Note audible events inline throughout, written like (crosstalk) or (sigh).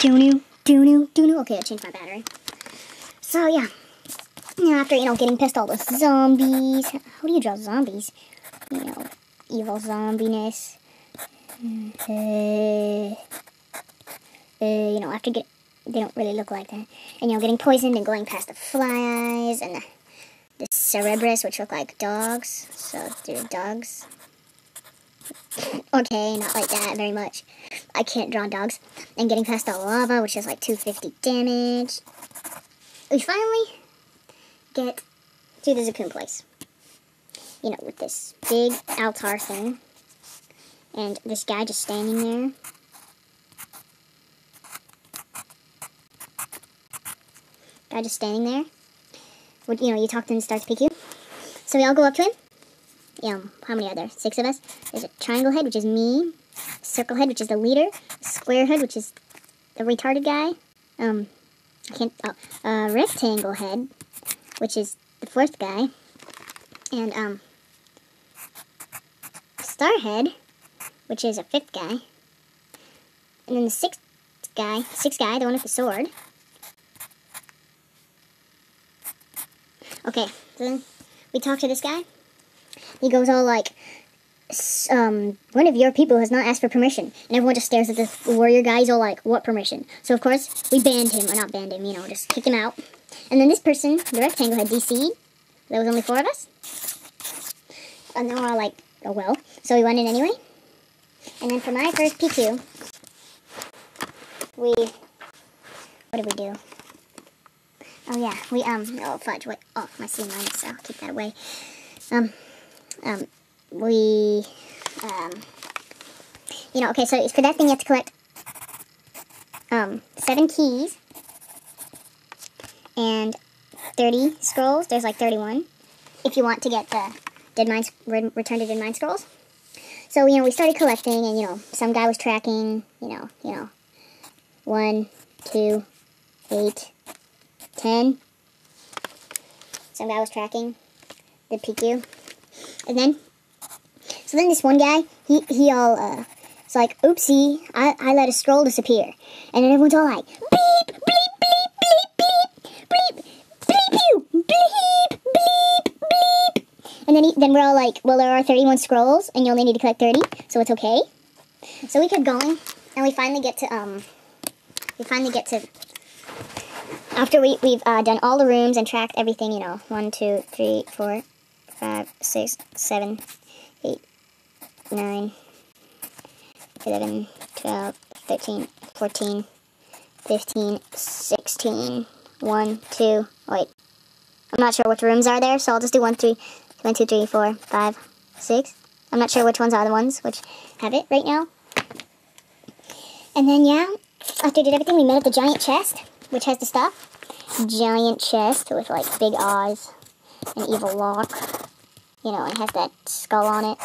Doo-doo, doo-doo, doo-doo. Okay, I changed my battery. So, yeah. After, you know, getting pissed all the zombies. How do you draw zombies? You know, evil zombiness. Uh, uh, you know, after get, they don't really look like that. And, you know, getting poisoned and going past the flies and the, the Cerebrus, which look like dogs. So, they're dogs. (laughs) okay, not like that very much. I can't draw dogs. And getting past the lava, which is like 250 damage. We finally get to the Zakum place. You know, with this big altar thing. And this guy just standing there. Guy just standing there. Would you know, you talk to him and starts you. So we all go up to him. Yeah, how many are there? Six of us. There's a triangle head, which is me. Circle head, which is the leader. Square head, which is the retarded guy. Um, I can't. Oh, uh, rectangle head, which is the fourth guy. And um, star head, which is a fifth guy. And then the sixth guy, sixth guy, the one with the sword. Okay, so then we talk to this guy. He goes all like, um, one of your people has not asked for permission. And everyone just stares at the warrior guy. He's all like, what permission? So, of course, we banned him, or not banned him, you know, just kicked him out. And then this person, the rectangle, had DC'd. There was only four of us. And then we're all like, oh well. So we went in anyway. And then for my first PQ, we, what did we do? Oh yeah, we, um, oh fudge, wait, oh, my C minus, I'll keep that away. Um, um, we, um, you know, okay, so for that thing you have to collect, um, seven keys and 30 scrolls. There's like 31 if you want to get the Dead Mine, Return to Dead Mine scrolls. So, you know, we started collecting and, you know, some guy was tracking, you know, you know, one, two, eight, ten. Some guy was tracking the PQ. And then so then this one guy, he, he all, uh, it's like, oopsie, I, I let a scroll disappear. And then everyone's all like, beep, bleep, bleep, bleep, bleep, bleep, bleep you, bleep, bleep, bleep. And then, he, then we're all like, well, there are 31 scrolls, and you only need to collect 30, so it's okay. So we kept going, and we finally get to, um, we finally get to, after we, we've uh, done all the rooms and tracked everything, you know, one, two, three, four, five, six, seven, 9, 11, 12, 13, 14, 15, 16, 1, 2, wait. I'm not sure which rooms are there, so I'll just do 1, 3, 1, 2, 3, 4, 5, 6. I'm not sure which ones are the ones which have it right now. And then, yeah, after we did everything, we met at the giant chest, which has the stuff. Giant chest with, like, big eyes, an evil lock, you know, and has that skull on it.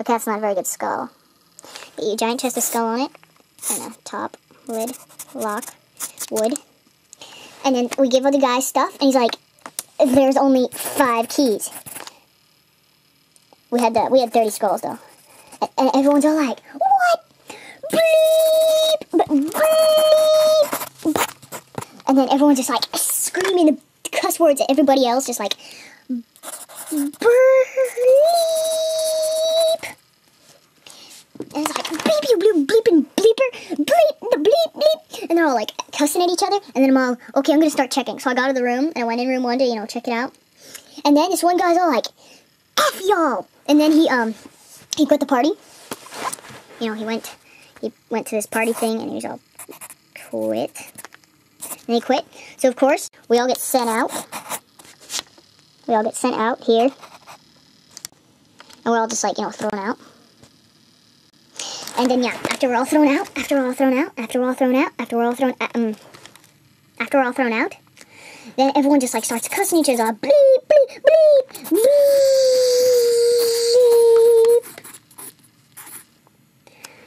Okay, that's not a very good skull. The giant chest with skull on it, and a top, lid, lock, wood. And then we give all the guy stuff, and he's like, there's only five keys. We had that. we had 30 skulls, though. And, and everyone's all like, what? Bleep! Bleep! And then everyone's just like screaming the cuss words at everybody else, just like, bleep! And bleepy bloop bleeping bleeper, bleep, bleep, bleep. And they're all like cussing at each other. And then I'm all, okay, I'm going to start checking. So I got to the room and I went in room one to, you know, check it out. And then this one guy's all like, F y'all. And then he, um, he quit the party. You know, he went, he went to this party thing and he was all, quit. And he quit. So of course, we all get sent out. We all get sent out here. And we're all just like, you know, thrown out. And then yeah, after we're all thrown out, after we're all thrown out, after we're all thrown out, after we're all thrown um after we're all thrown out, then everyone just like starts cussing each other, bleep, bleep, bleep, bleep.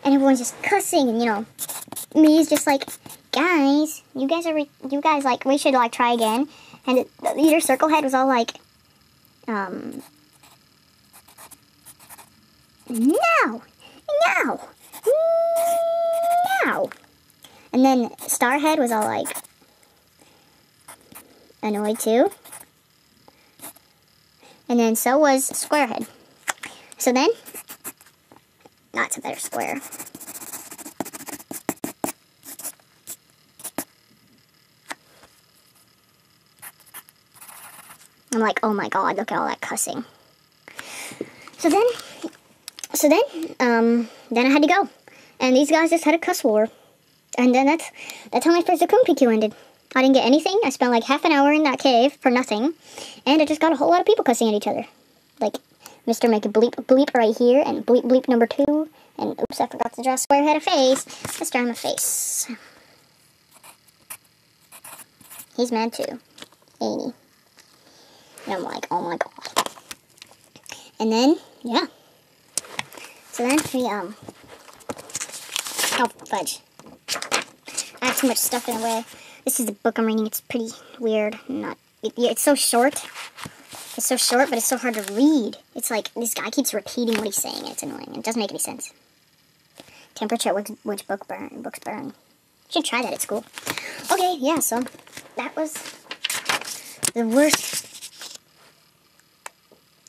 And everyone's just cussing and you know, me's just like, guys, you guys are you guys like we should like try again. And the leader circle head was all like um no, no. Now. And then Starhead was all like annoyed too. And then so was Squarehead. So then, that's a better square. I'm like, oh my god, look at all that cussing. So then, so then, um, then I had to go. And these guys just had a cuss war. And then that's, that's how my first PQ ended. I didn't get anything. I spent like half an hour in that cave for nothing. And I just got a whole lot of people cussing at each other. Like, Mr. Make a bleep bleep right here, and bleep bleep number two. And oops, I forgot to draw a square head of face. Let's draw him a face. He's mad too. He? And I'm like, oh my god. And then, yeah. So then we, um, oh, fudge. I have too much stuff in the way. This is the book I'm reading. It's pretty weird. Not, it, yeah, it's so short. It's so short, but it's so hard to read. It's like, this guy keeps repeating what he's saying, it's annoying. It doesn't make any sense. Temperature which, which book burn, books burn. Should try that at school. Okay, yeah, so that was the worst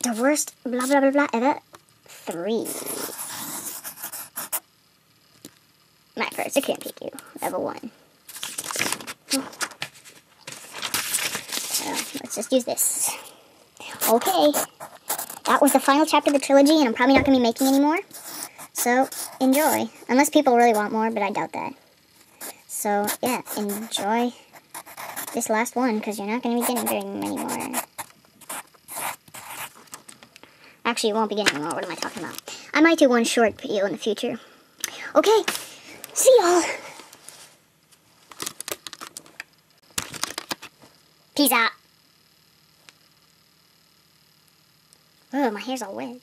the worst blah blah blah blah ever. Three. My first I can't pick you. Level one. So let's just use this. Okay. That was the final chapter of the trilogy, and I'm probably not going to be making any more. So, enjoy. Unless people really want more, but I doubt that. So, yeah, enjoy this last one, because you're not going to be getting very many more. Actually, it won't be getting more. What am I talking about? I might do one short video in the future. Okay, see y'all. Peace out. Oh, my hair's all wet.